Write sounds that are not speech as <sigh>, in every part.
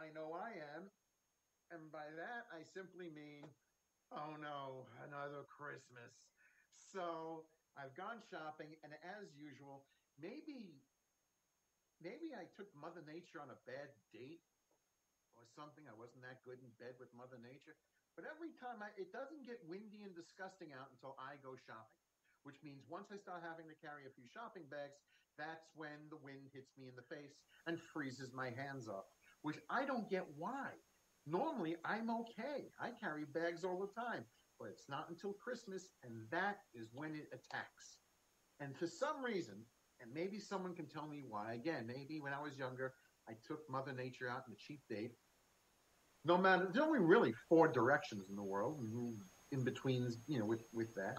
I know I am. And by that, I simply mean, oh no, another Christmas. So I've gone shopping, and as usual, maybe, maybe I took Mother Nature on a bad date or something. I wasn't that good in bed with Mother Nature. But every time I, it doesn't get windy and disgusting out until I go shopping, which means once I start having to carry a few shopping bags, that's when the wind hits me in the face and freezes my hands up, which I don't get why. Normally, I'm okay. I carry bags all the time, but it's not until Christmas, and that is when it attacks. And for some reason, and maybe someone can tell me why, again, maybe when I was younger, I took Mother Nature out on a cheap date. No matter, there's only really four directions in the world, in between, you know, with, with that.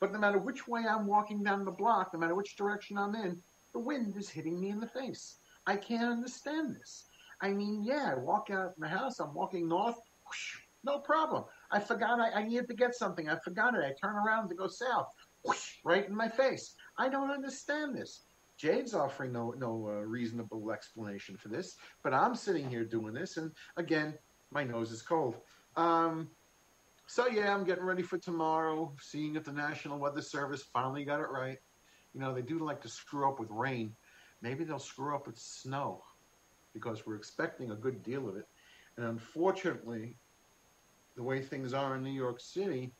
But no matter which way I'm walking down the block, no matter which direction I'm in, the wind is hitting me in the face. I can't understand this. I mean, yeah, I walk out of my house, I'm walking north, whoosh, no problem. I forgot I, I, needed to get something. I forgot it. I turn around to go south, whoosh, right in my face. I don't understand this. Jade's offering no no uh, reasonable explanation for this, but I'm sitting here doing this, and again, my nose is cold. Um, so yeah, I'm getting ready for tomorrow. Seeing if the National Weather Service finally got it right. You know, they do like to screw up with rain. Maybe they'll screw up with snow because we're expecting a good deal of it. And unfortunately, the way things are in New York City,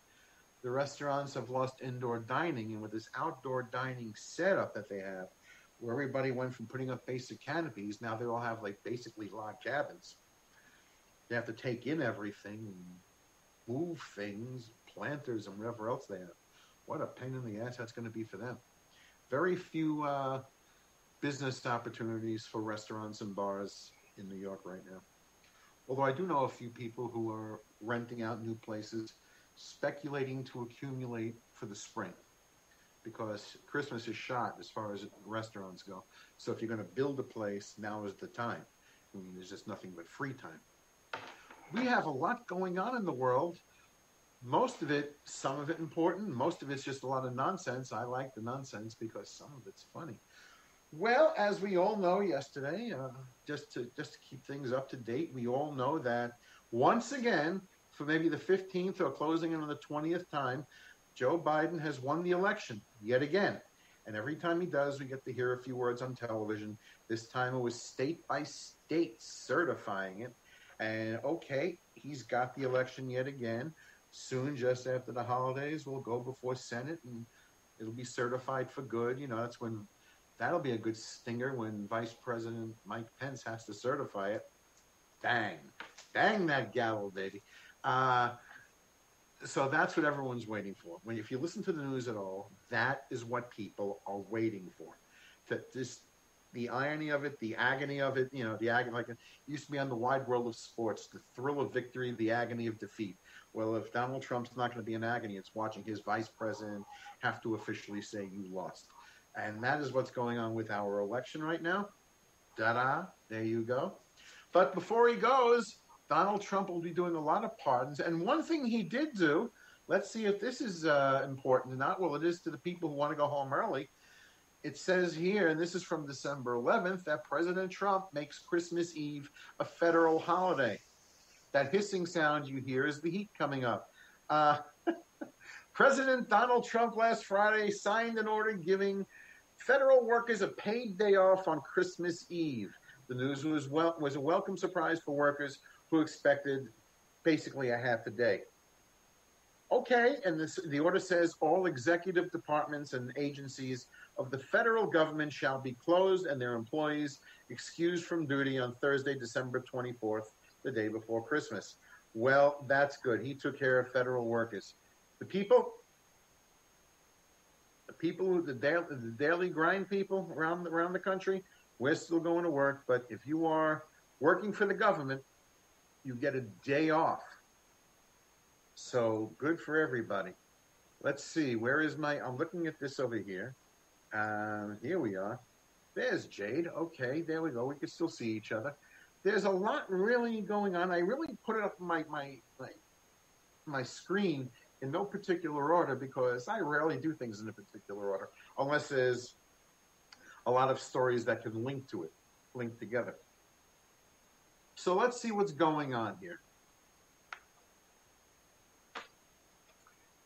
the restaurants have lost indoor dining. And with this outdoor dining setup that they have, where everybody went from putting up basic canopies, now they all have like basically log cabins. They have to take in everything move things, planters, and whatever else they have. What a pain in the ass that's going to be for them. Very few uh, business opportunities for restaurants and bars in New York right now. Although I do know a few people who are renting out new places, speculating to accumulate for the spring because Christmas is shot as far as restaurants go. So if you're going to build a place, now is the time. I mean, there's just nothing but free time. We have a lot going on in the world. Most of it, some of it important, most of it's just a lot of nonsense. I like the nonsense because some of it's funny. Well, as we all know yesterday, uh, just to just to keep things up to date, we all know that once again, for maybe the 15th or closing in on the 20th time, Joe Biden has won the election yet again. And every time he does, we get to hear a few words on television. This time it was state by state certifying it. And okay, he's got the election yet again. Soon, just after the holidays, we'll go before Senate and it'll be certified for good. You know, that's when That'll be a good stinger when Vice President Mike Pence has to certify it. Bang. Bang that gavel, baby. Uh, so that's what everyone's waiting for. When if you listen to the news at all, that is what people are waiting for. That this the irony of it, the agony of it, you know, the agony like it used to be on the wide world of sports, the thrill of victory, the agony of defeat. Well, if Donald Trump's not going to be in agony, it's watching his vice president have to officially say you lost. And that is what's going on with our election right now. Da da, there you go. But before he goes, Donald Trump will be doing a lot of pardons. And one thing he did do, let's see if this is uh, important or not. Well, it is to the people who want to go home early. It says here, and this is from December 11th, that President Trump makes Christmas Eve a federal holiday. That hissing sound you hear is the heat coming up. Uh, <laughs> President Donald Trump last Friday signed an order giving Federal workers a paid day off on Christmas Eve. The news was well, was a welcome surprise for workers who expected basically a half a day. Okay, and this, the order says all executive departments and agencies of the federal government shall be closed and their employees excused from duty on Thursday, December 24th, the day before Christmas. Well, that's good. He took care of federal workers. The people, people, the daily, the daily grind people around around the country, we're still going to work. But if you are working for the government, you get a day off. So good for everybody. Let's see. Where is my? I'm looking at this over here. Um, here we are. There's Jade. Okay, there we go. We can still see each other. There's a lot really going on. I really put it up my my my, my screen in no particular order because I rarely do things in a particular order unless there's a lot of stories that can link to it, link together. So let's see what's going on here.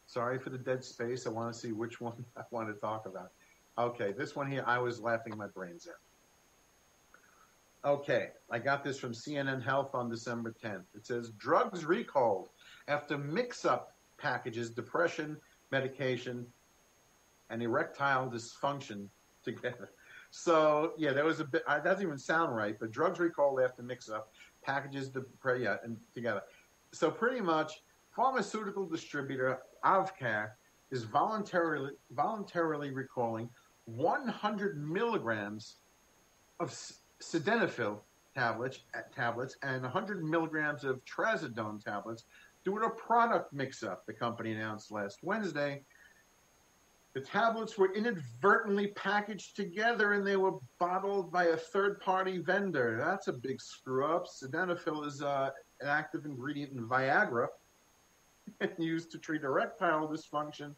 Sorry for the dead space. I want to see which one <laughs> I want to talk about. Okay, this one here, I was laughing my brains out. Okay, I got this from CNN Health on December 10th. It says drugs recalled after mix up packages depression, medication, and erectile dysfunction together. So yeah, there was a bit. That doesn't even sound right. But drugs recalled after mix-up packages to yeah and together. So pretty much, pharmaceutical distributor AvKARE is voluntarily voluntarily recalling 100 milligrams of sildenafil tablets tablets and 100 milligrams of trazodone tablets due to a product mix-up. The company announced last Wednesday the tablets were inadvertently packaged together and they were bottled by a third party vendor. That's a big screw up. Sildenafil is uh, an active ingredient in Viagra <laughs> and used to treat erectile dysfunction,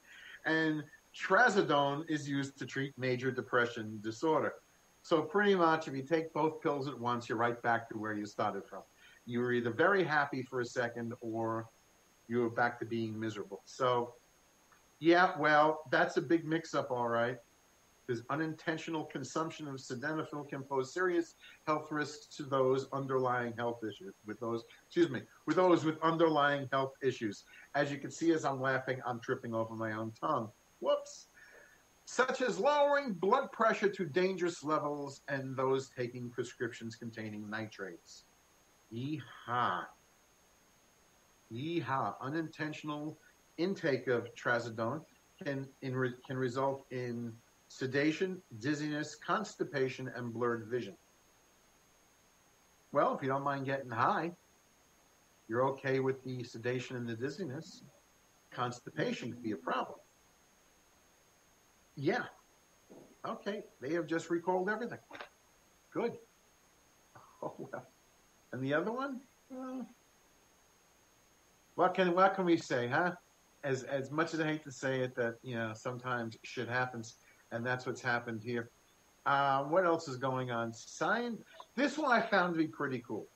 and trazodone is used to treat major depression disorder. So, pretty much, if you take both pills at once, you're right back to where you started from. You were either very happy for a second or you were back to being miserable. So, yeah, well, that's a big mix-up, all right. Because unintentional consumption of sildenafil can pose serious health risks to those underlying health issues. With those, excuse me, with those with underlying health issues. As you can see, as I'm laughing, I'm tripping over my own tongue. Whoops. Such as lowering blood pressure to dangerous levels and those taking prescriptions containing nitrates. Yeehaw. Yeehaw. Unintentional intake of trazodone can, re, can result in sedation, dizziness, constipation, and blurred vision. Well, if you don't mind getting high, you're okay with the sedation and the dizziness. Constipation could be a problem. Yeah. Okay. They have just recalled everything. Good. <laughs> Oh, well. And the other one? Well, what can what can we say, huh? as as much as I hate to say it, that you know sometimes shit happens, and that's what's happened here. Uh, what else is going on? Science. This one I found to be pretty cool.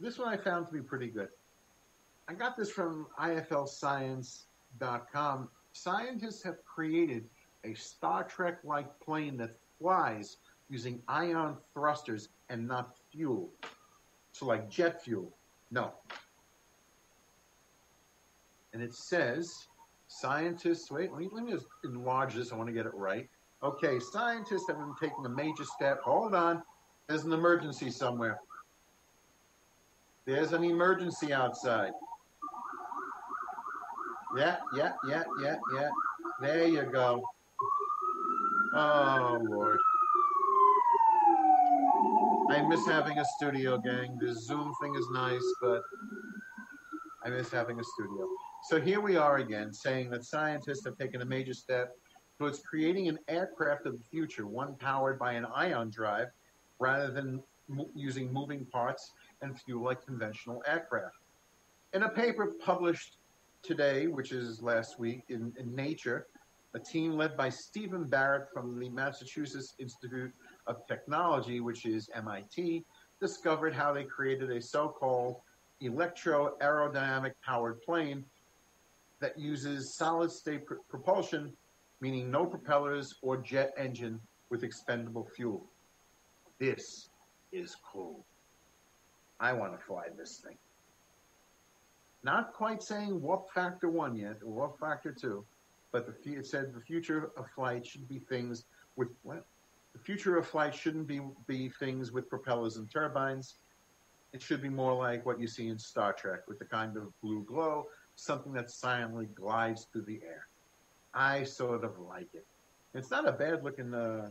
This one I found to be pretty good. I got this from IFLScience.com. Scientists have created a Star Trek-like plane that flies using ion thrusters and not fuel. So like jet fuel. No, and it says scientists. Wait, let me, let me just enlarge this. I want to get it right. Okay, scientists have been taking a major step. Hold on, there's an emergency somewhere. There's an emergency outside. Yeah, yeah, yeah, yeah, yeah. There you go. Oh, Lord. I miss having a studio, gang. This Zoom thing is nice, but I miss having a studio. So here we are again saying that scientists have taken a major step towards creating an aircraft of the future, one powered by an ion drive rather than mo- using moving parts and fuel like conventional aircraft. In a paper published today, which is last week in, in Nature, a team led by Steven Barrett from the Massachusetts Institute of Technology, which is MIT, discovered how they created a so-called electro aerodynamic powered plane that uses solid state pr- propulsion, meaning no propellers or jet engine with expendable fuel. This is cool. I want to fly this thing. Not quite saying warp factor one yet, or warp factor two, but the, it said the future of flight should be things with the future of flight shouldn't be be things with propellers and turbines. It should be more like what you see in Star Trek, with the kind of blue glow something that silently glides through the air. I sort of like it. It's not a bad looking uh,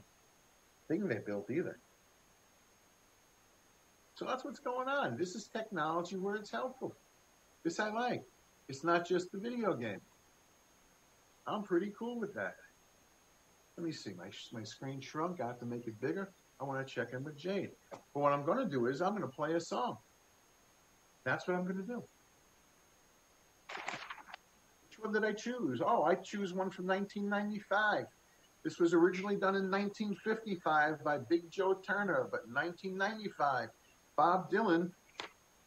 thing they built either. So that's what's going on. This is technology where it's helpful. This I like. It's not just the video game. I'm pretty cool with that. Let me see. My my screen shrunk. I have to make it bigger. I want to check in with Jade. But what I'm going to do is I'm going to play a song. That's what I'm going to do Which one did I choose? Oh, I choose one from 1995. This was originally done in 1955 by Big Joe Turner, but in 1995, Bob Dylan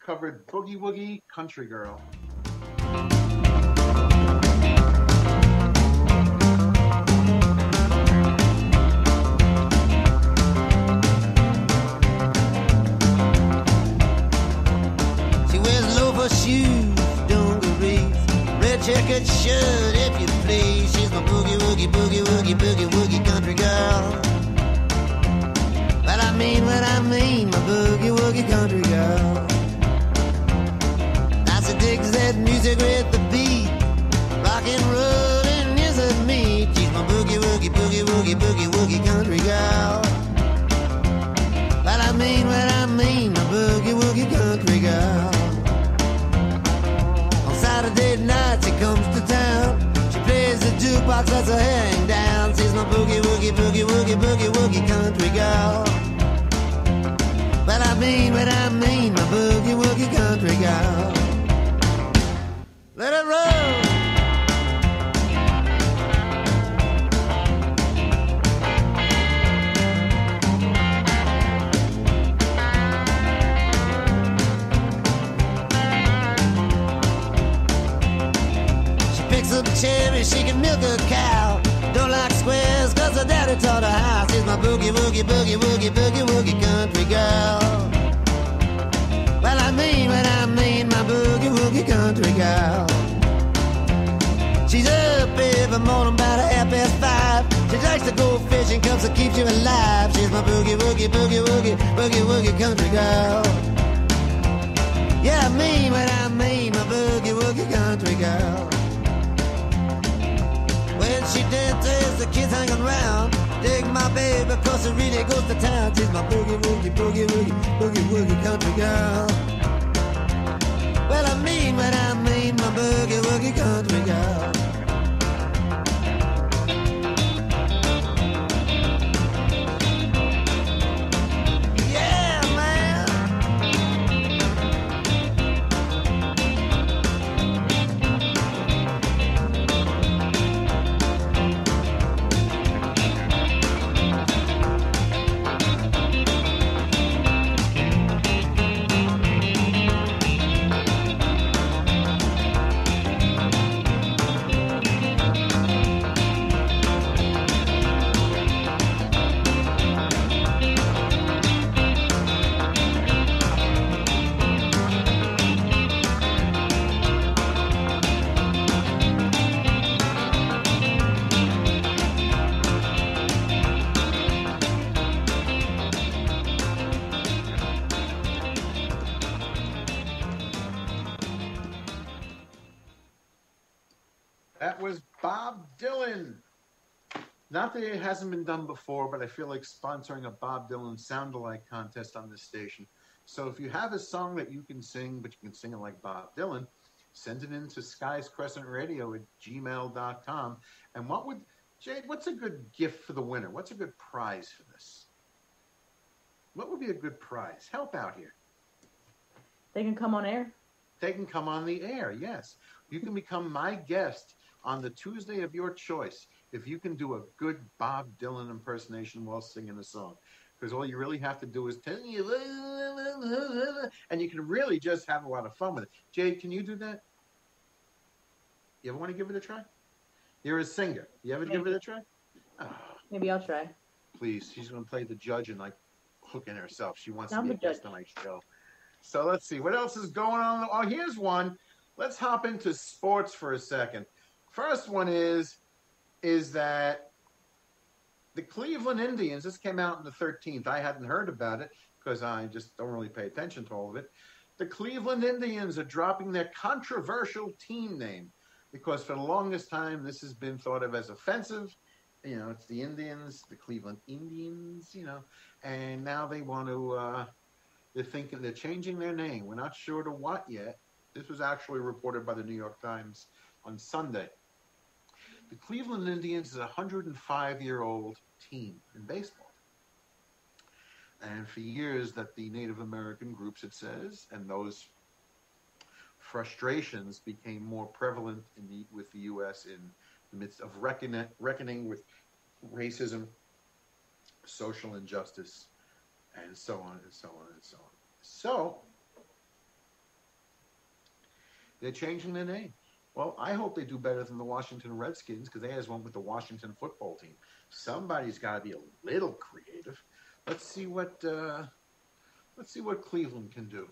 covered Boogie Woogie Country Girl. Shoes, dungarees, red checkered shirt, if you please. She's my boogie woogie boogie woogie boogie woogie country girl. But I mean what I mean, my boogie woogie country girl. Now she digs that music with the beat, rock and rollin' isn't me. She's my boogie woogie boogie woogie boogie woogie country girl. But I mean what I mean, my boogie woogie country girl. Lets her hang down. She's my boogie woogie boogie woogie boogie woogie country girl. But I mean what I mean, my boogie woogie country girl. Let it roll. A cow. Don't like squares, cause her daddy taught her how. She's my boogie, woogie, boogie, woogie, boogie, woogie country girl. Well, I mean what I mean, my boogie, woogie country girl. She's up every morning half past five. She likes to go fishing, cause it keeps you alive. She's my boogie, woogie, boogie, woogie, boogie, woogie country girl. Yeah, I mean what I mean, my boogie woogie country girl. She dances, the kids hanging around. Dig my baby, cause it really goes to town. She's my boogie woogie, boogie woogie, boogie woogie country girl. Well, I mean what I mean, my boogie woogie country girl. Not that it hasn't been done before, but I feel like sponsoring a Bob Dylan sound alike contest on this station. So if you have a song that you can sing, but you can sing it like Bob Dylan, send it in to Skye's Crescent Radio at gmail.com. And what would, Jade, what's a good gift for the winner? What's a good prize for this? What would be a good prize? Help out here. They can come on air. They can come on the air, yes. You can become my guest on the Tuesday of your choice if you can do a good Bob Dylan impersonation while singing a song. Because all you really have to do is tell you, and you can really just have a lot of fun with it. Jade, can you do that? You ever want to give it a try? You're a singer. You ever give it a try? Oh, Maybe I'll try. please. She's going to play the judge and like hooking herself. She wants I'm to be a the judge. guest on my show. So let's see what else is going on. Oh, here's one. Let's hop into sports for a second. First one is is that the Cleveland Indians. This came out on the 13th. I hadn't heard about it because I just don't really pay attention to all of it. The Cleveland Indians are dropping their controversial team name because for the longest time this has been thought of as offensive. You know, it's the Indians, the Cleveland Indians. You know, and now they want to. Uh, they're thinking they're changing their name. We're not sure to what yet. This was actually reported by the New York Times on Sunday. The Cleveland Indians is a 105 year old team in baseball. And for years, that the Native American groups, it says, and those frustrations became more prevalent the, with the U.S. in the midst of reckon, reckoning with racism, social injustice, and so on and so on and so on. So they're changing their name. Well, I hope they do better than the Washington Redskins because they has one with the Washington football team. Somebody's got to be a little creative. Let's see what uh, let's see what Cleveland can do.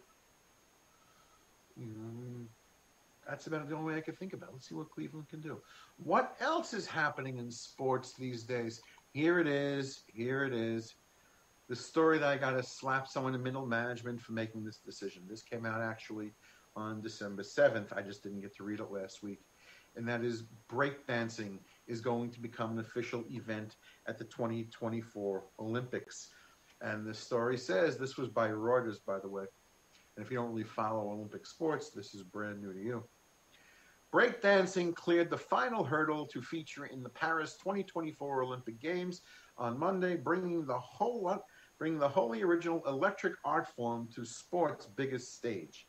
Mm, that's about the only way I can think about. Let's see what Cleveland can do. What else is happening in sports these days? Here it is. Here it is. The story that I got to slap someone in middle management for making this decision. This came out actually on December 7th. I just didn't get to read it last week. And that is breakdancing is going to become an official event at the 2024 Olympics. And the story says this was by Reuters, by the way. And if you don't really follow Olympic sports, this is brand new to you. Breakdancing cleared the final hurdle to feature in the Paris 2024 Olympic Games on Monday, bringing the whole bringing the wholly original electric art form to sport's biggest stage.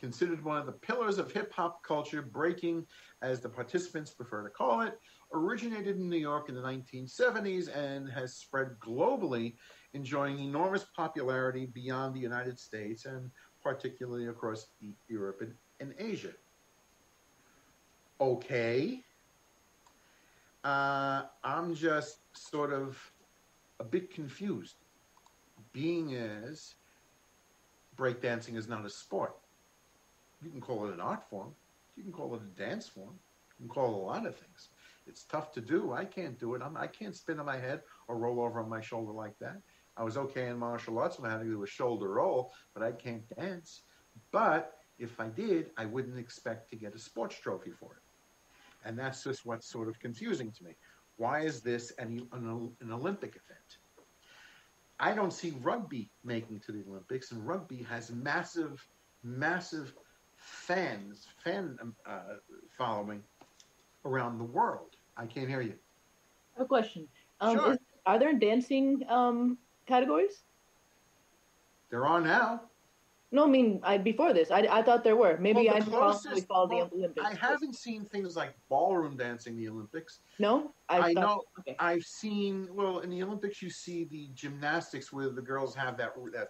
Considered one of the pillars of hip hop culture, breaking, as the participants prefer to call it, originated in New York in the 1970s and has spread globally, enjoying enormous popularity beyond the United States and particularly across Europe and, and Asia okay. Uh, I'm just sort of a bit confused, being as breakdancing is not a sport. You can call it an art form, you can call it a dance form, you can call it a lot of things. It's tough to do. I can't do it. I'm, I can't spin on my head or roll over on my shoulder like that. I was okay in martial arts when I had to do a shoulder roll, but I can't dance. But if I did, I wouldn't expect to get a sports trophy for it. And that's just what's sort of confusing to me. Why is this an, an, an Olympic event? I don't see rugby making to the Olympics, and rugby has massive, massive fans, fan uh, following around the world. I can't hear you. A question. Um, Sure. is, are there dancing um, categories? There are now. No, I mean I, before this, I, I thought there were. Maybe Well, I the probably closest- follow well, the Olympics. I haven't seen things like ballroom dancing in the Olympics. No, I thought- know. Okay. I've seen well in the Olympics. You see the gymnastics where the girls have that that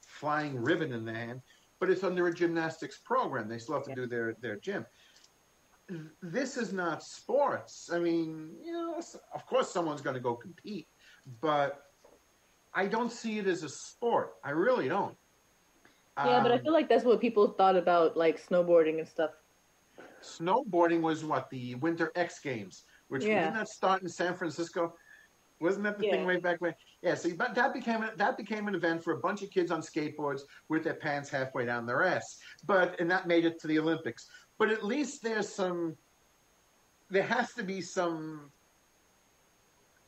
flying ribbon in their hand, but it's under a gymnastics program. They still have to Yeah. do their their gym. This is not sports. I mean, you know, of course someone's going to go compete, but I don't see it as a sport. I really don't. Yeah, but I Um, feel like that's what people thought about like snowboarding and stuff. snowboarding was what the Winter X Games, which Yeah. didn't that start in San Francisco? Wasn't that the thing way back when? Yeah, see, but that became a, that became an event for a bunch of kids on skateboards with their pants halfway down their ass. But and that made it to the Olympics. But at least there's some. There has to be some.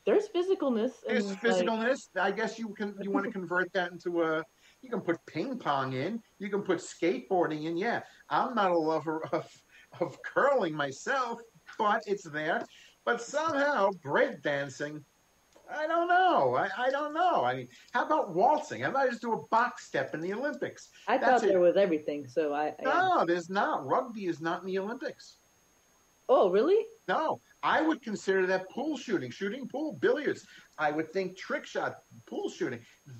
There's physicalness. There's and, like, physicalness. I guess you can you want to convert that into a. You can put ping pong in. You can put skateboarding in. Yeah, I'm not a lover of of curling myself, but it's there. But somehow breakdancing, I don't know. I, I don't know. I mean, how about waltzing? How about I just do a box step in the Olympics? I that's thought it. there was everything. So I. I No, there's not. Rugby is not in the Olympics. Oh, really? No, I would consider that pool shooting, shooting pool, billiards. I would think trick shot, pool shooting.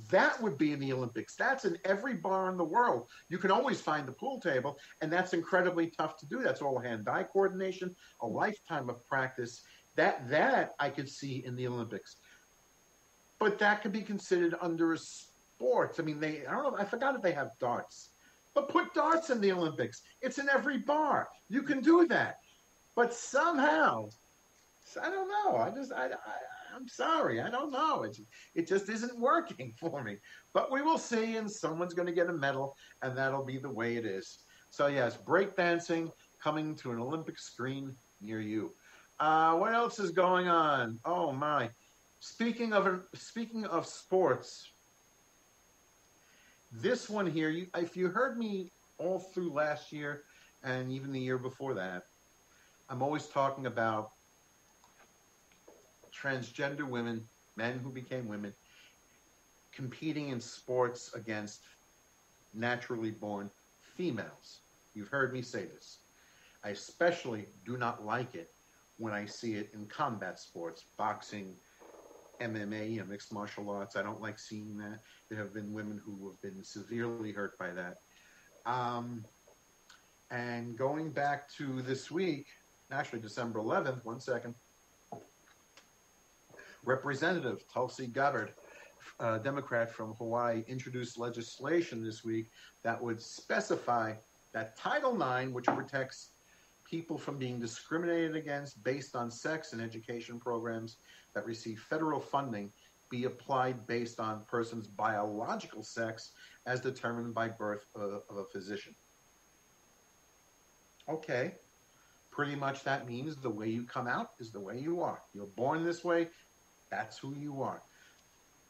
That would be in the Olympics. That's in every bar in the world. You can always find the pool table, and that's incredibly tough to do. That's all hand-eye coordination, a lifetime of practice. That that I could see in the Olympics. But that could be considered under a sport. I mean, they I don't know. I forgot if they have darts. But put darts in the Olympics. It's in every bar. You can do that. But somehow, I don't know. I just, I, I, I'm sorry. I don't know. It, it just isn't working <laughs> for me. But we will see, and someone's going to get a medal, and that'll be the way it is. So, yes, breakdancing coming to an Olympic screen near you. Uh, what else is going on? Oh, my. Speaking of speaking of sports, this one here, you, if you heard me all through last year and even the year before that, I'm always talking about transgender women, men who became women, competing in sports against naturally born females. You've heard me say this. I especially do not like it when I see it in combat sports, boxing, MMA, and mixed martial arts. I don't like seeing that. There have been women who have been severely hurt by that. Um, and going back to this week, actually December 11th, one second, Representative Tulsi Gabbard, a Democrat from Hawaii, introduced legislation this week that would specify that Title IX, which protects people from being discriminated against based on sex in education programs that receive federal funding, be applied based on person's biological sex as determined by birth of, of a physician. Okay, pretty much that means the way you come out is the way you are. You're born this way, that's who you are.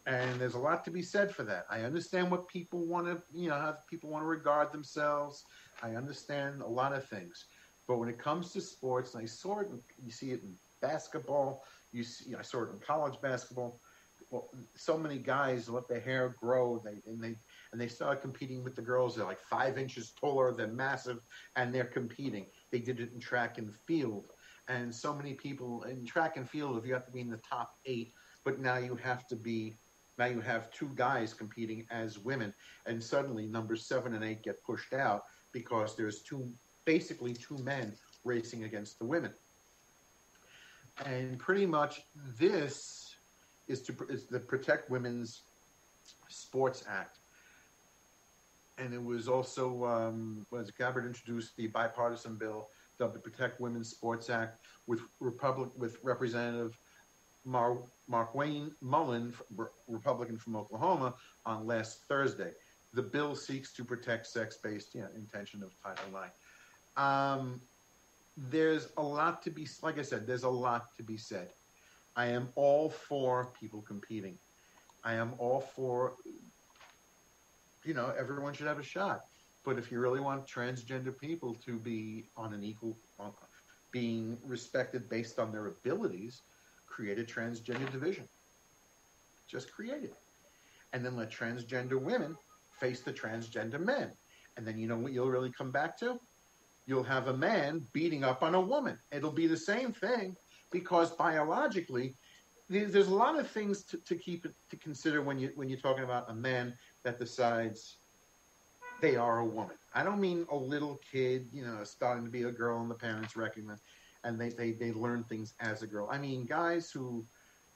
And there's a lot to be said for that. I understand what people want to, you know, how people want to regard themselves. I understand a lot of things. But when it comes to sports, and I saw it, you see it in basketball, you see, I saw it in college basketball. Well, so many guys let their hair grow, they and they and they started competing with the girls. They're like five inches taller, they're massive, and they're competing. They did it in track and field, and so many people in track and field. If you have to be in the top eight, but now you have to be now you have two guys competing as women, and suddenly numbers seven and eight get pushed out because there's two basically two men racing against the women. And pretty much this is to is the Protect Women's Sports Act. And it was also um, was Gabbard introduced the bipartisan bill, the Protect Women's Sports Act, with Republic with Representative Mar, Markwayne Mullin, Republican from Oklahoma, on last Thursday. The bill seeks to protect sex-based know, intention of Title IX. Um, there's a lot to be, like I said, there's a lot to be said. I am all for people competing. I am all for, you know, everyone should have a shot. But if you really want transgender people to be on an equal, uh, being respected based on their abilities, create a transgender division. Just create it. And then let transgender women face the transgender men. And then you know what you'll really come back to? You'll have a man beating up on a woman. It'll be the same thing because biologically, there's a lot of things to, to keep to consider when you when you're talking about a man that decides they are a woman. I don't mean a little kid, you know, starting to be a girl and the parents recognize and they, they, they learn things as a girl. I mean guys who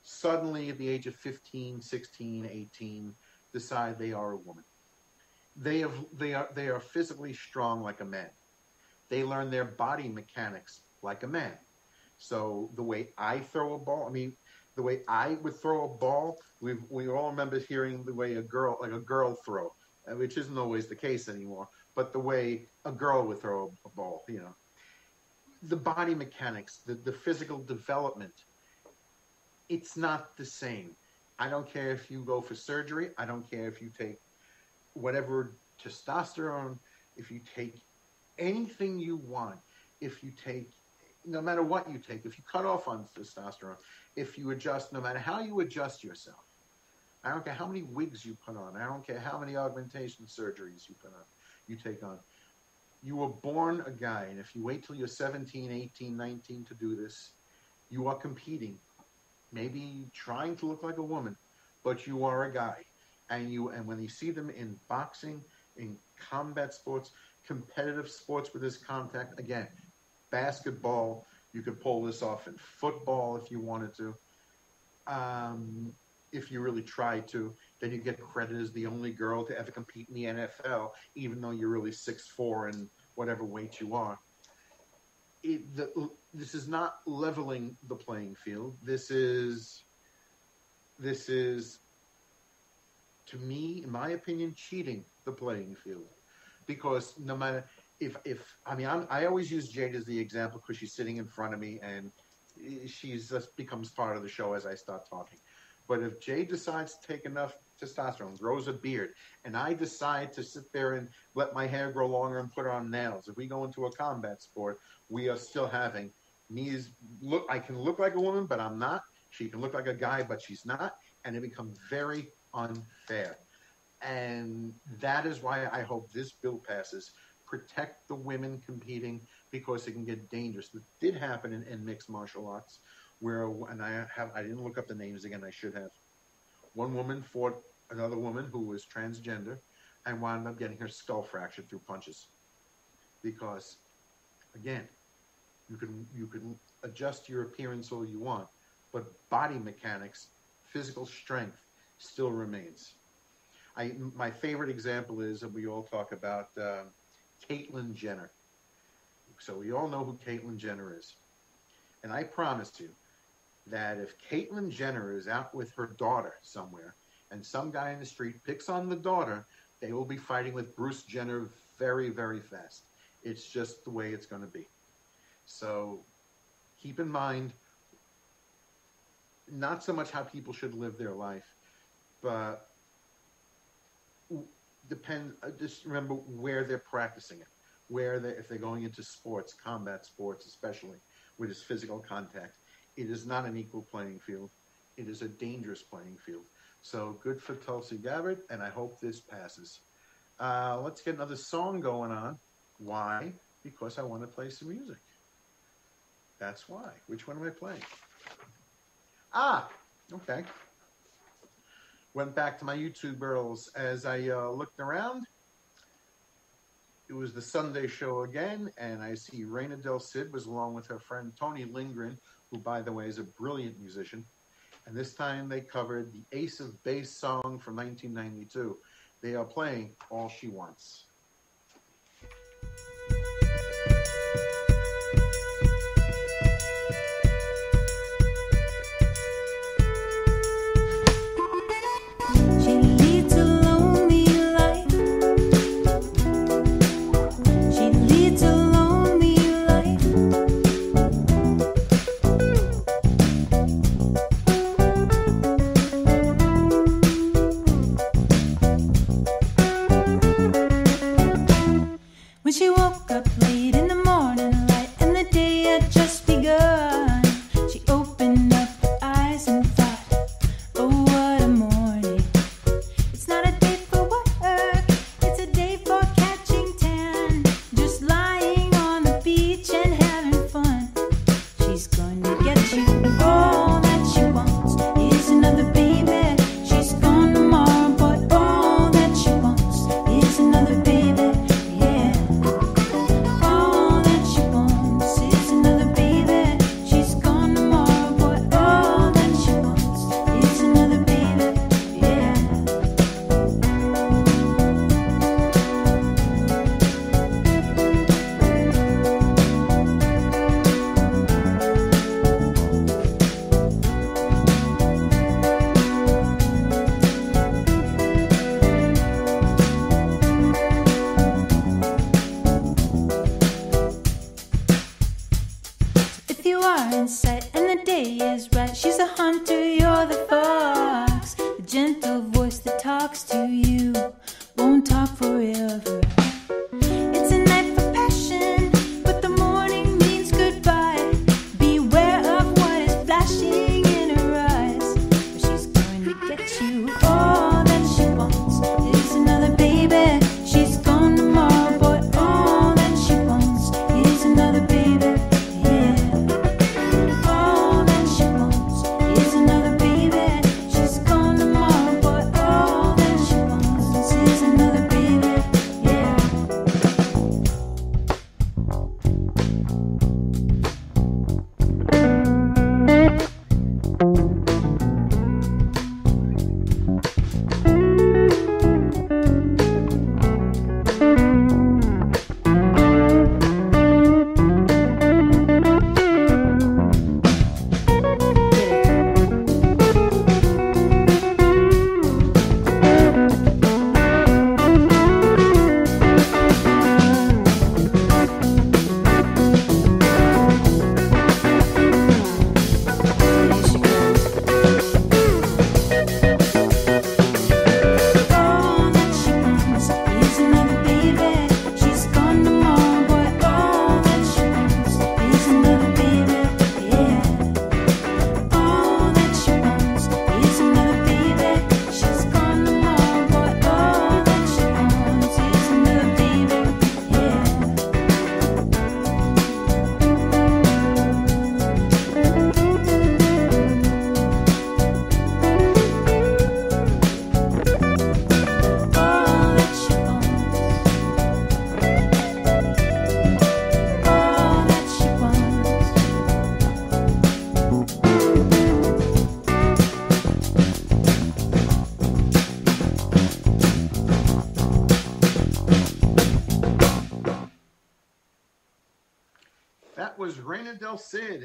suddenly at the age of 15, 16, 18 decide they are a woman. They have they are they are physically strong like a man they learn their body mechanics like a man. So the way I throw a ball, I mean, the way I would throw a ball, we we all remember hearing the way a girl, like a girl throw, which isn't always the case anymore, but the way a girl would throw a ball, you know. The body mechanics, the, the physical development, it's not the same. I don't care if you go for surgery. I don't care if you take whatever testosterone, if you take anything you want if you take no matter what you take, if you cut off on testosterone, if you adjust, no matter how you adjust yourself, I don't care how many wigs you put on, I don't care how many augmentation surgeries you put on, you take on. You were born a guy, and if you wait till you're 17, 18, 19 to do this, you are competing, maybe trying to look like a woman, but you are a guy. And you and when you see them in boxing, in combat sports, competitive sports with this contact. Again, basketball, you could pull this off in football if you wanted to. Um, if you really try to, then you get credit as the only girl to ever compete in the NFL, even though you're really six four and whatever weight you are. It, the, this is not leveling the playing field. This is this is to me, in my opinion, cheating the playing field because no matter if if I mean I'm, i always use Jade as the example because she's sitting in front of me and she's just becomes part of the show as I start talking. But if Jade decides to take enough testosterone, grows a beard, and I decide to sit there and let my hair grow longer and put on nails, if we go into a combat sport, we are still having me look. I can look like a woman, but I'm not. She can look like a guy, but she's not, and it becomes very unfair. And that is why I hope this bill passes protect the women competing because it can get dangerous. It did happen in, in mixed martial arts, where and I have I didn't look up the names again. I should have. One woman fought another woman who was transgender, and wound up getting her skull fractured through punches, because, again, you can you can adjust your appearance all you want, but body mechanics, physical strength, still remains. I my favorite example is that we all talk about uh, Caitlyn Jenner. So we all know who Caitlyn Jenner is, and I promise you that if Caitlyn Jenner is out with her daughter somewhere, and some guy in the street picks on the daughter, they will be fighting with Bruce Jenner very very fast. It's just the way it's going to be. So keep in mind not so much how people should live their life, but depend. Uh, just remember where they're practicing it, where they if they're going into sports, combat sports especially, which is physical contact. It is not an equal playing field. It is a dangerous playing field. So good for Tulsi Gabbard, and I hope this passes. Uh, let's get another song going on. Why? Because I want to play some music. That's why. Which one am I playing? Ah, okay. Went back to my YouTube girls as I uh, looked around. It was the Sunday show again, and I see Reina del Cid was along with her friend Toni Lindgren, who, by the way, is a brilliant musician. And this time they covered the Ace of Base song from 1992. They are playing All She Wants. get you. All that she wants is another baby.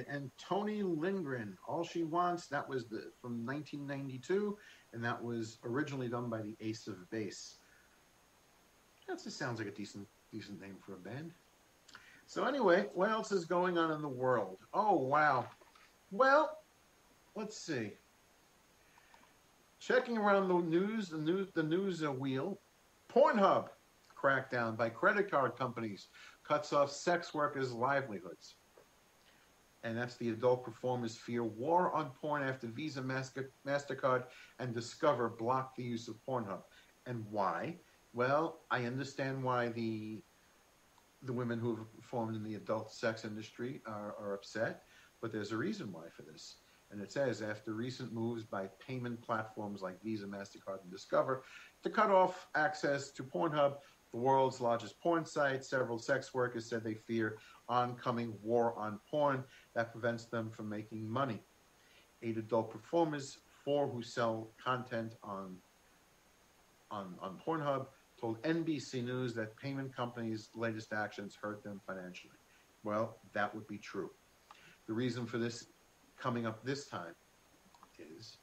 And Toni Lindgren. All She Wants, that was the from 1992, and that was originally done by the Ace of Base. That just sounds like a decent decent name for a band. So anyway, what else is going on in the world? Oh wow. Well, let's see. Checking around the news, the news, the news uh, wheel. Pornhub crackdown by credit card companies cuts off sex workers' livelihoods. And that's the adult performers fear war on porn after Visa, Master, MasterCard, and Discover blocked the use of Pornhub. And why? Well, I understand why the the women who have performed in the adult sex industry are, are upset, but there's a reason why for this. And it says after recent moves by payment platforms like Visa, MasterCard, and Discover to cut off access to Pornhub, the world's largest porn site, several sex workers said they fear oncoming war on porn that prevents them from making money. Eight adult performers, four who sell content on on, on Pornhub, told NBC News that payment companies' latest actions hurt them financially. Well, that would be true. The reason for this coming up this time is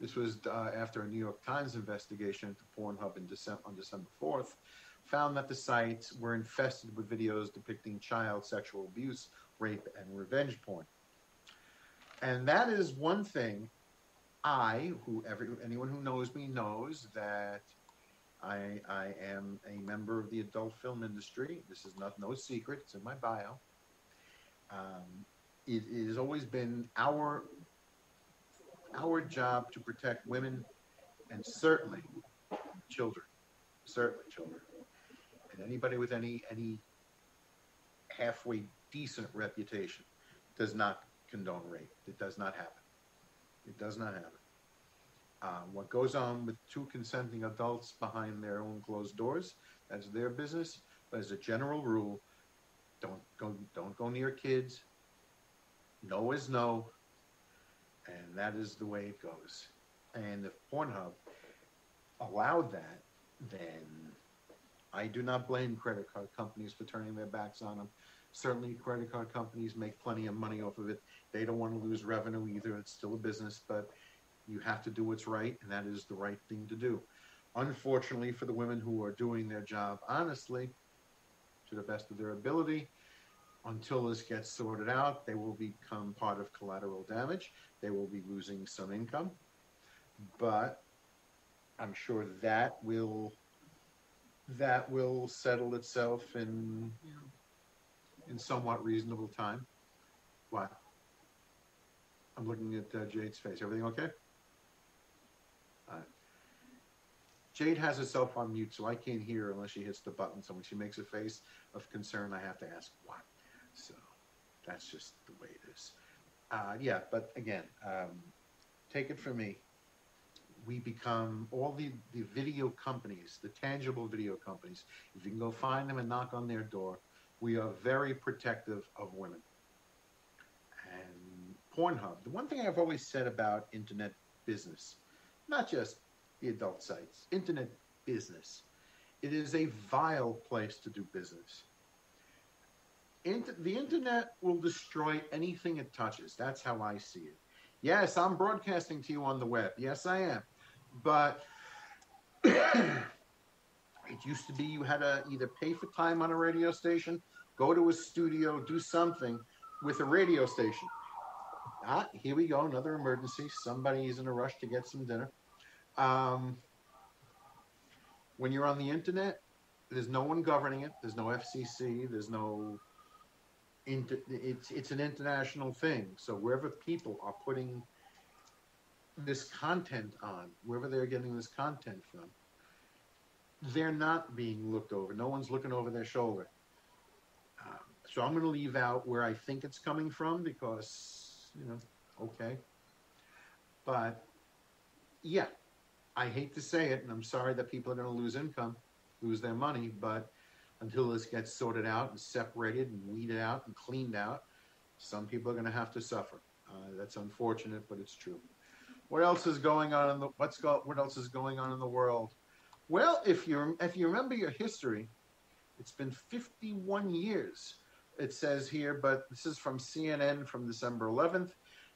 this was uh, after a New York Times investigation into Pornhub in December, on December 4th found that the sites were infested with videos depicting child sexual abuse, rape, and revenge porn. And that is one thing I, who every, anyone who knows me knows that I, I am a member of the adult film industry. This is not no secret. It's in my bio. Um, it, it has always been our our job to protect women and certainly children, certainly children, and anybody with any any halfway decent reputation does not condone rape. It does not happen. It does not happen. Uh, what goes on with two consenting adults behind their own closed doors, that's their business. But as a general rule, don't go don't go near kids. No is no, and that is the way it goes. And if Pornhub allowed that, then I do not blame credit card companies for turning their backs on them. Certainly, credit card companies make plenty of money off of it. They don't want to lose revenue either. It's still a business, but you have to do what's right, and that is the right thing to do. Unfortunately, for the women who are doing their job honestly, to the best of their ability, until this gets sorted out, they will become part of collateral damage. They will be losing some income. But I'm sure that will that will settle itself in in somewhat reasonable time. What? I'm looking at uh, Jade's face. Everything okay? Jade has herself on mute, so I can't hear unless she hits the button. So when she makes a face of concern, I have to ask what. So that's just the way it is. Uh, yeah, but again, um, take it from me. We become all the, the video companies, the tangible video companies. If you can go find them and knock on their door, we are very protective of women. And Pornhub, the one thing I've always said about internet business, not just the adult sites, internet business, it is a vile place to do business. Inter- the internet will destroy anything it touches. That's how I see it. Yes, I'm broadcasting to you on the web. Yes, I am. But it used to be you had to either pay for time on a radio station, go to a studio, do something with a radio station. Ah, here we go, another emergency. Somebody is in a rush to get some dinner. Um, when you're on the internet, there's no one governing it. There's no FCC. There's no. Inter, it's it's an international thing. So wherever people are putting this content on, wherever they're getting this content from, they're not being looked over. No one's looking over their shoulder. Um, so I'm going to leave out where I think it's coming from because you know, okay. But yeah, I hate to say it, and I'm sorry that people are going to lose income, lose their money, but until this gets sorted out and separated and weeded out and cleaned out, some people are going to have to suffer. Uh, that's unfortunate, but it's true. What else is going on in the what's go, what else is going on in the world? Well, if you if you remember your history, it's been 51 years it says here, but this is from CNN from December 11th.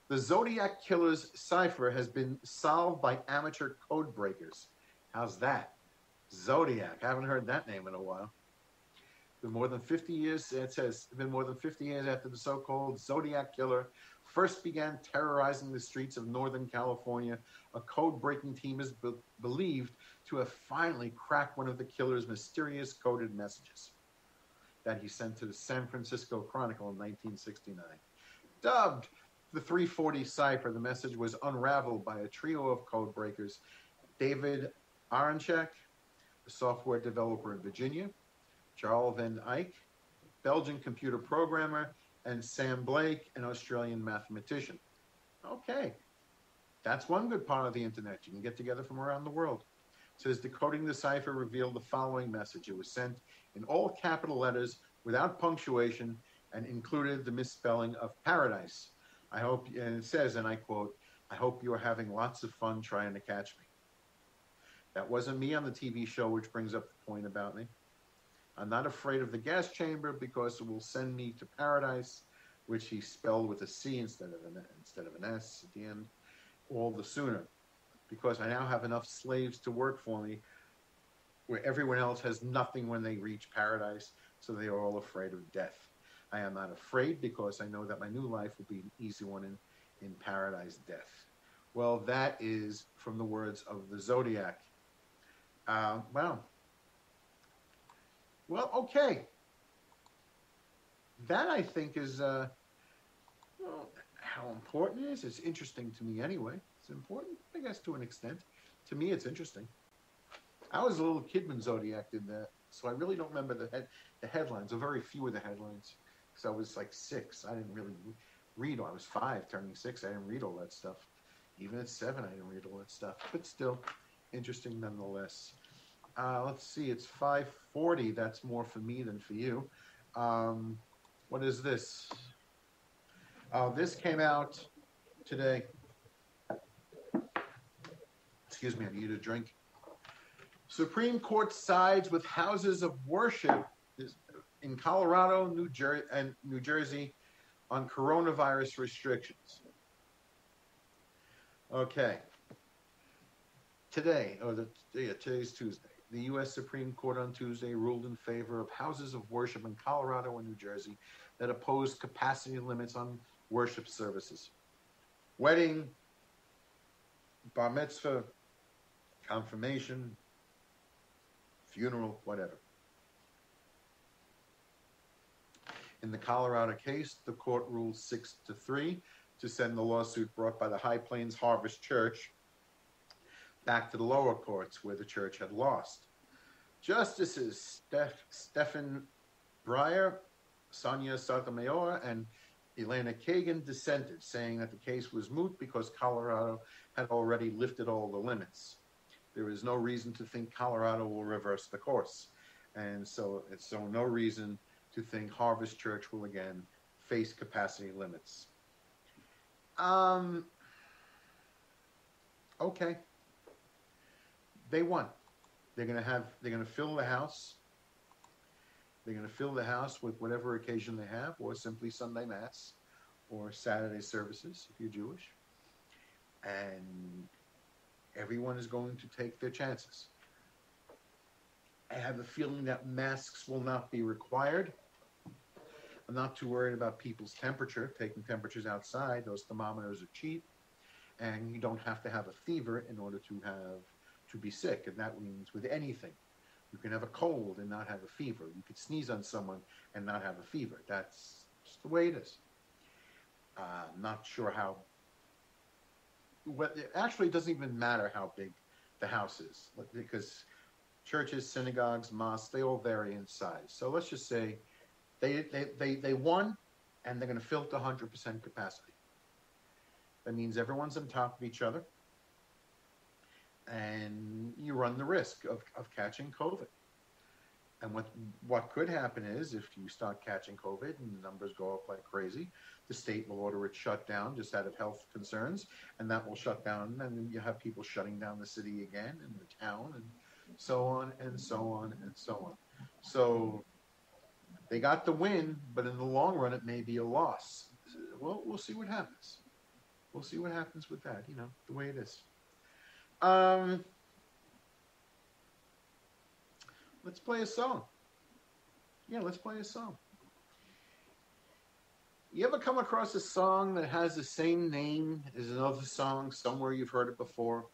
The Zodiac Killer's cipher has been solved by amateur code breakers. How's that? Zodiac. I haven't heard that name in a while. Been more than 50 years, it says, been more than 50 years after the so called Zodiac Killer first began terrorizing the streets of Northern California, a code breaking team is be- believed to have finally cracked one of the killer's mysterious coded messages that he sent to the San Francisco Chronicle in 1969. Dubbed the 340 cipher, the message was unraveled by a trio of code breakers David Oranchak, a software developer in Virginia, Charles Van Eycke, Belgian computer programmer, and Sam Blake, an Australian mathematician. Okay, that's one good part of the internet. You can get together from around the world. Says decoding the cipher revealed the following message. It was sent in all capital letters without punctuation and included the misspelling of paradise. I hope, and it says, and I quote, I hope you are having lots of fun trying to catch me. That wasn't me on the TV show, which brings up the point about me. I'm not afraid of the gas chamber because it will send me to paradise, which he spelled with a C instead of an instead of an S at the end, all the sooner, because I now have enough slaves to work for me, where everyone else has nothing when they reach paradise, so they are all afraid of death. I am not afraid because I know that my new life will be an easy one in, in paradise death. Well, that is from the words of the Zodiac. Uh, wow. Well, okay. That I think is uh, well, how important it is. It's interesting to me anyway. Important, I guess, to an extent. To me, it's interesting. I was a little kid when Zodiac did that, so I really don't remember the head, the headlines. Or very few of the headlines, because I was like six. I didn't really read. I was five, turning six. I didn't read all that stuff. Even at seven, I didn't read all that stuff. But still, interesting nonetheless. Uh, let's see, it's 540. That's more for me than for you. Um, what is this? Uh, this came out today. Excuse me, I need a drink. Supreme Court sides with houses of worship in Colorado, New Jersey, and New Jersey on coronavirus restrictions. Okay. Today, or the yeah, today's Tuesday. The U.S. Supreme Court on Tuesday ruled in favor of houses of worship in Colorado and New Jersey that opposed capacity limits on worship services. Wedding, bar mitzvah, confirmation, funeral, whatever. In the Colorado case, the court ruled six to three to send the lawsuit brought by the High Plains Harvest Church back to the lower courts where the church had lost. Justices Steph, Stephen Breyer, Sonia Sotomayor, and Elena Kagan dissented, saying that the case was moot because Colorado had already lifted all the limits. There is no reason to think Colorado will reverse the course. And so it's so no reason to think Harvest Church will again face capacity limits. Um, okay. They won. They're going to have. They're going to fill the house. They're going to fill the house with whatever occasion they have, or simply Sunday mass, or Saturday services if you're Jewish. And everyone is going to take their chances. I have a feeling that masks will not be required. I'm not too worried about people's temperature, taking temperatures outside. Those thermometers are cheap, and you don't have to have a fever in order to have to be sick, and that means with anything. You can have a cold and not have a fever. You could sneeze on someone and not have a fever. That's just the way it is. Uh, not sure how. Well, it actually doesn't even matter how big the house is because churches, synagogues, mosques, they all vary in size. So let's just say they, they, they, they won and they're going to fill to 100% capacity. That means everyone's on top of each other and you run the risk of, of catching COVID. And what what could happen is if you start catching COVID and the numbers go up like crazy, the state will order it shut down just out of health concerns, and that will shut down, and then you have people shutting down the city again and the town, and so on and so on and so on. So they got the win, but in the long run, it may be a loss. Well, we'll see what happens. We'll see what happens with that. You know, the way it is. Um, let's play a song. Yeah, let's play a song. You ever come across a song that has the same name as another song somewhere you've heard it before?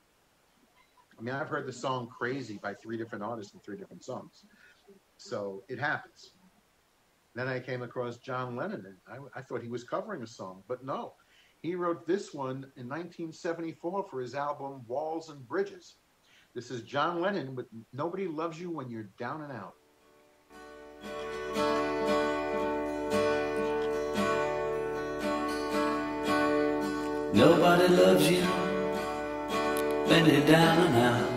I mean, I've heard the song Crazy by three different artists in three different songs. So it happens. Then I came across John Lennon, and I, I thought he was covering a song, but no. He wrote this one in 1974 for his album Walls and Bridges. This is John Lennon with Nobody Loves You When You're Down and Out. Nobody loves you when you're down and out.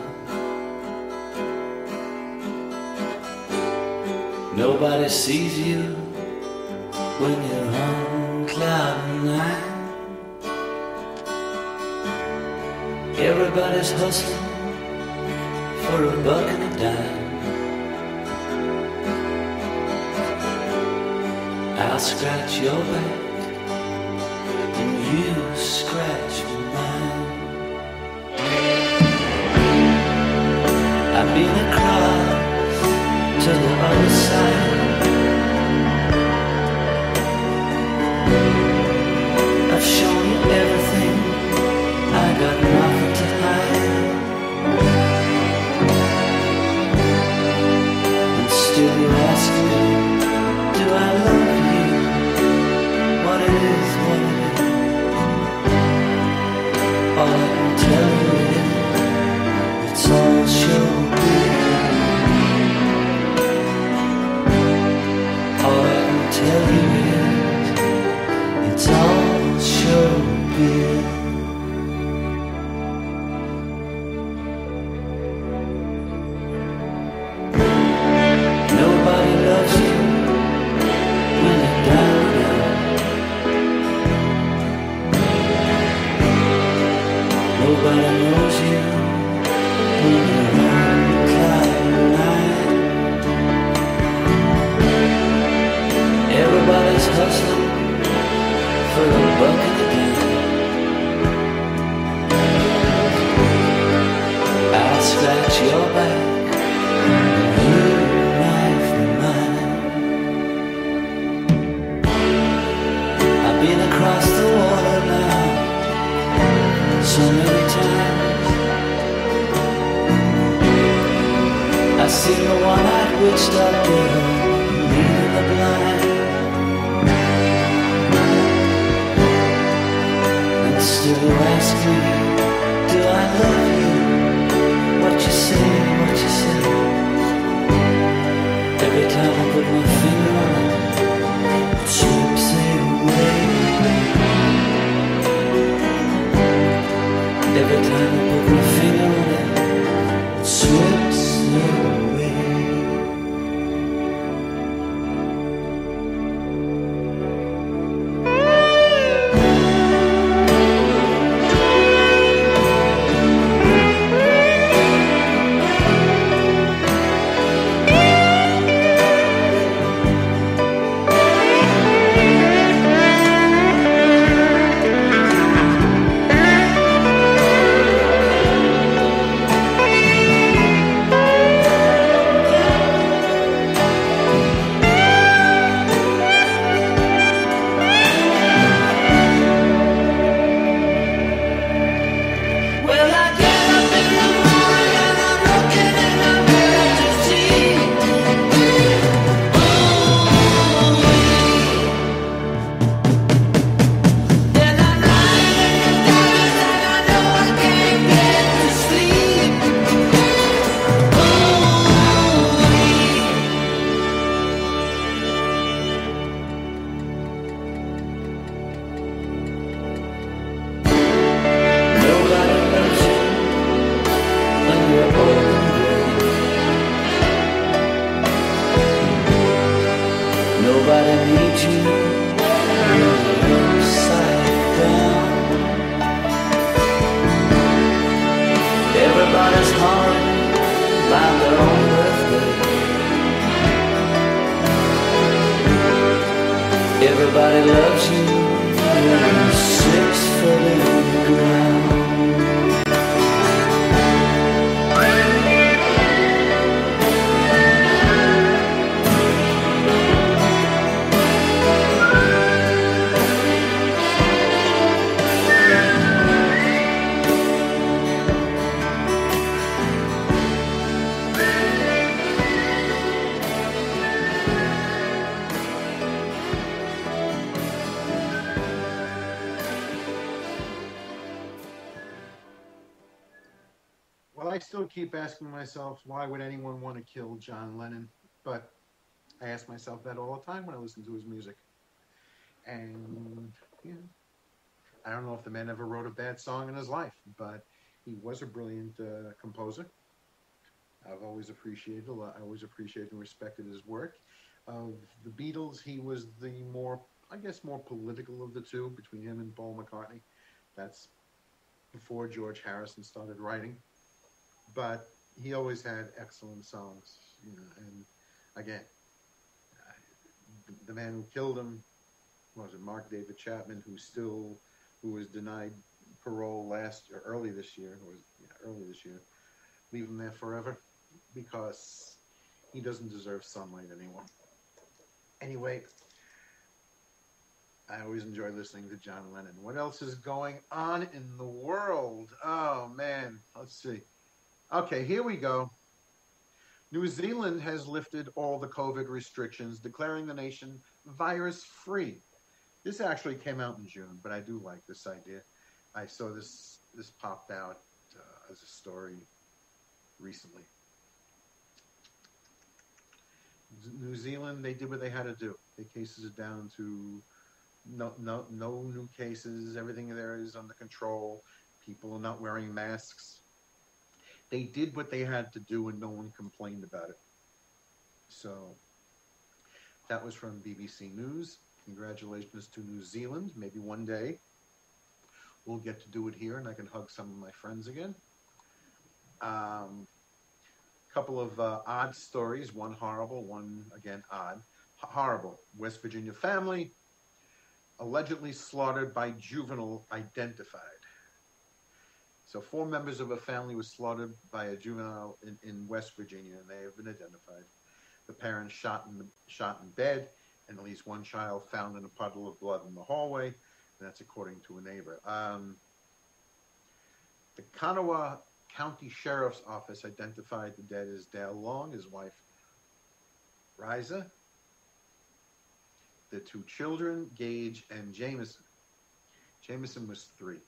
Nobody sees you when you're on cloud nine. Everybody's hustling for a buck and a dime. I'll scratch your back and you scratch mine. I've been across to the other side. Keep asking myself, why would anyone want to kill John Lennon? But I ask myself that all the time when I listen to his music. And, know, I don't know if the man ever wrote a bad song in his life, but he was a brilliant uh, composer. I've always appreciated a lot. I always appreciated and respected his work. Of the Beatles, he was the more, I guess, more political of the two between him and Paul McCartney. That's before George Harrison started writing but he always had excellent songs. You know, and again, the, the man who killed him was it Mark David Chapman, who still who was denied parole last or early this year, or yeah, early this year. Leave him there forever because he doesn't deserve sunlight anymore. Anyway, I always enjoy listening to John Lennon. What else is going on in the world? Oh man, let's see. Okay, here we go. New Zealand has lifted all the COVID restrictions, declaring the nation virus free. This actually came out in June, but I do like this idea. I saw this this popped out uh, as a story recently. New Zealand, they did what they had to do. They cases it down to no no no new cases. Everything there is under control. People are not wearing masks they did what they had to do and no one complained about it. So that was from BBC News. Congratulations to New Zealand. Maybe one day we'll get to do it here and I can hug some of my friends again. A um, couple of uh, odd stories one horrible, one again odd. H- horrible. West Virginia family allegedly slaughtered by juvenile identified. So four members of a family were slaughtered by a juvenile in, in West Virginia, and they have been identified. The parents shot in the, shot in bed, and at least one child found in a puddle of blood in the hallway. And that's according to a neighbor. Um, the Kanawha County Sheriff's Office identified the dead as Dale Long, his wife Riza, the two children, Gage and Jameson. Jameson was three.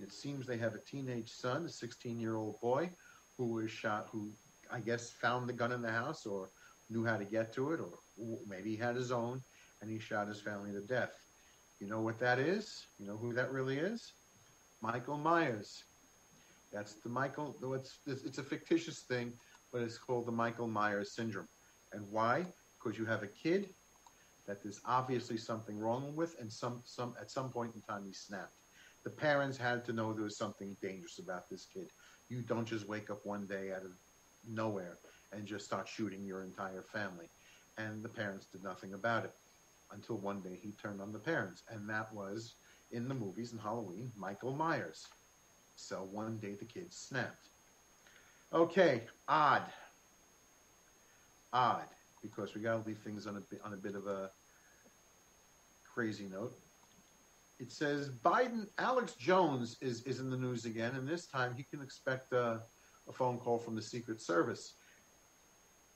It seems they have a teenage son, a 16 year old boy, who was shot, who I guess found the gun in the house or knew how to get to it, or maybe he had his own, and he shot his family to death. You know what that is? You know who that really is? Michael Myers. That's the Michael. It's it's a fictitious thing, but it's called the Michael Myers syndrome. And why? Because you have a kid that there's obviously something wrong with, and some some at some point in time he snapped. The parents had to know there was something dangerous about this kid. You don't just wake up one day out of nowhere and just start shooting your entire family. And the parents did nothing about it until one day he turned on the parents, and that was in the movies in Halloween, Michael Myers. So one day the kid snapped. Okay, odd, odd, because we got to leave things on a bit, on a bit of a crazy note. It says Biden, Alex Jones is is in the news again, and this time he can expect a, a phone call from the Secret Service.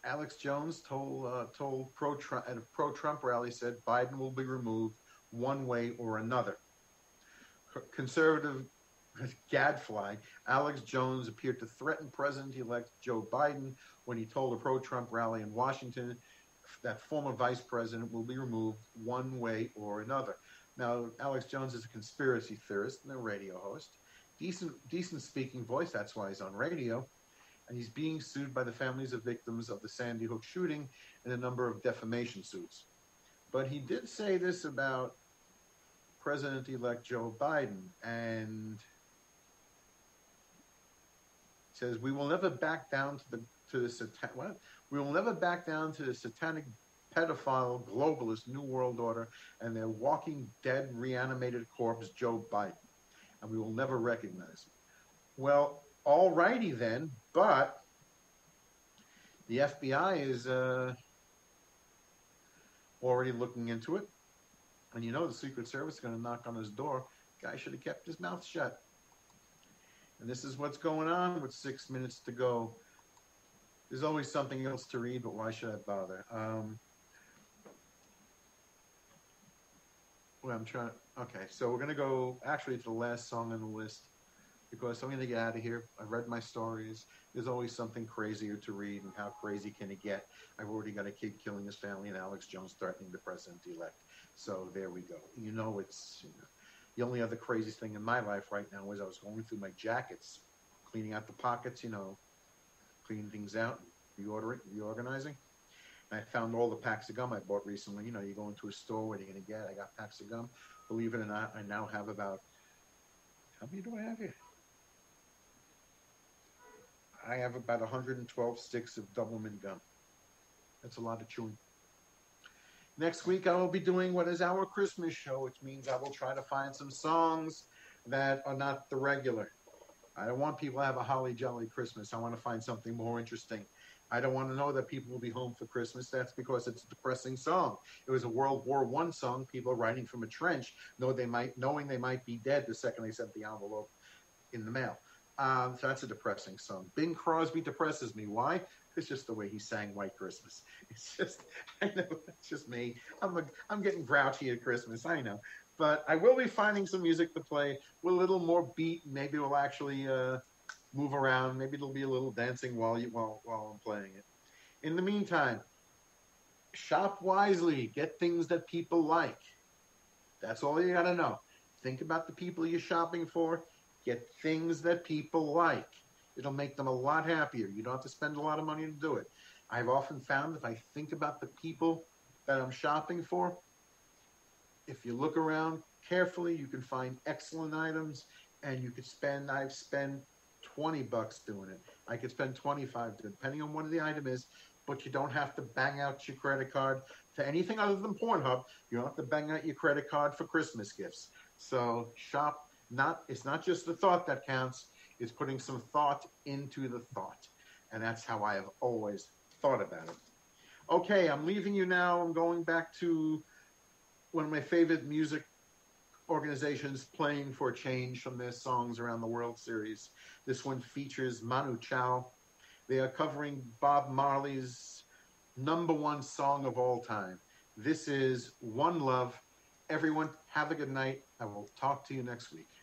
Alex Jones told uh, told pro Trump at a pro Trump rally said Biden will be removed one way or another. Conservative <laughs> gadfly Alex Jones appeared to threaten President-elect Joe Biden when he told a pro Trump rally in Washington that former vice president will be removed one way or another. Now, Alex Jones is a conspiracy theorist and a radio host. Decent, decent speaking voice. That's why he's on radio. And he's being sued by the families of victims of the Sandy Hook shooting in a number of defamation suits. But he did say this about President elect Joe Biden and says, We will never back down to the to the satan-? We will never back down to the satanic pedophile, globalist, New World Order, and their walking dead, reanimated corpse, Joe Biden. And we will never recognize him. Well, alrighty then, but the FBI is uh, already looking into it. And you know the Secret Service is going to knock on his door. Guy should have kept his mouth shut. And this is what's going on with six minutes to go. There's always something else to read, but why should I bother? Um, well, I'm trying. Okay, so we're gonna go actually to the last song on the list because I'm gonna get out of here. I've read my stories. There's always something crazier to read, and how crazy can it get? I've already got a kid killing his family, and Alex Jones threatening the president-elect. So there we go. You know, it's you know, the only other craziest thing in my life right now was I was going through my jackets, cleaning out the pockets, you know, cleaning things out, reordering, reorganizing. I found all the packs of gum I bought recently. You know, you go into a store, what are you going to get? I got packs of gum. Believe it or not, I now have about, how many do I have here? I have about 112 sticks of Doublemint gum. That's a lot of chewing. Next week, I will be doing what is our Christmas show, which means I will try to find some songs that are not the regular. I don't want people to have a holly jolly Christmas. I want to find something more interesting. I don't want to know that people will be home for Christmas. That's because it's a depressing song. It was a World War One song. People writing from a trench, know they might, knowing they might be dead the second they sent the envelope in the mail. Um, so that's a depressing song. Bing Crosby depresses me. Why? It's just the way he sang White Christmas. <laughs> It's just, I know, it's just me. I'm, a, I'm getting grouchy at Christmas. I know, but I will be finding some music to play with a little more beat. Maybe we'll actually uh, move around. Maybe it'll be a little dancing while you while while I'm playing it. In the meantime, shop wisely. Get things that people like. That's all you got to know. Think about the people you're shopping for. Get things that people like. It'll make them a lot happier. You don't have to spend a lot of money to do it. I've often found if I think about the people that I'm shopping for, if you look around carefully, you can find excellent items and you could spend, I've spent 20 bucks doing it. I could spend 25 depending on what the item is, but you don't have to bang out your credit card to anything other than Pornhub. You don't have to bang out your credit card for Christmas gifts. So shop not it's not just the thought that counts, it's putting some thought into the thought. And that's how I have always thought about it. Okay, I'm leaving you now. I'm going back to one of my favorite music organizations playing for change from their songs around the World Series. This one features Manu Chao. They are covering Bob Marley's number one song of all time. This is One Love. Everyone, have a good night. I will talk to you next week.